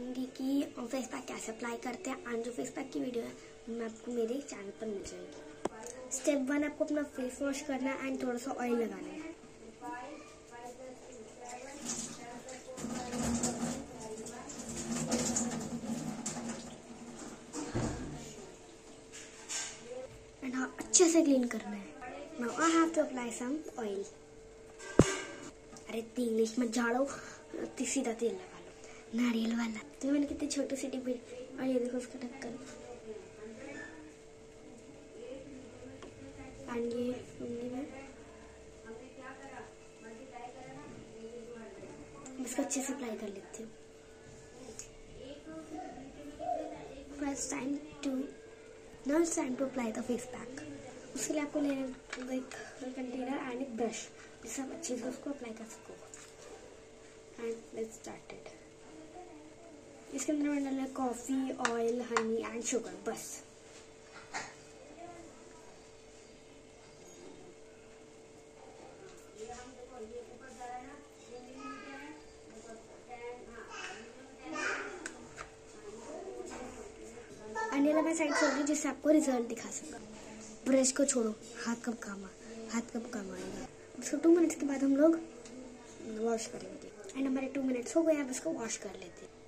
बताऊँगी कि face pack कैसे अप्लाई करते हैं। एंड जो फेस पैक की वीडियो है। मैं आपको मेरे चैनल पर मिल जाएगी। स्टेप वन आपको अपना फेस वॉश करना है एंड थोड़ा सा ऑयल लगाना है। एंड हाँ अच्छे से क्लीन करना है। Now I have to apply some oil अरे इंग्लिश में झाड़ो सीधा तेल लगा। नारियल वाला। तो मैंने कितनी छोटी सी टिप्पी और ये देखो उसका ढक्कन। एंड ये इसको अच्छे से अप्लाई कर लेती हूँ। First time to now time to apply the face pack उसके लिए आपको लेना एक कंटेनर एंड एक ब्रश जिससे आप अच्छे से उसको अप्लाई कर सको। एंड लेट्स स्टार्टेड इसके अंदर मैंने डाला coffee oil honey and sugar बस। अन्य लगा साइड छोड़ दी जिससे आपको रिज़ल्ट दिखा सकूँ ब्रश को छोड़ो, हाथ कब काम आ हाथ कब काम आएगा? उसको टू मिनट्स के बाद हम लोग वॉश करेंगे। एंड हमारे टू मिनट्स हो गए, अब इसको वॉश कर लेते हैं।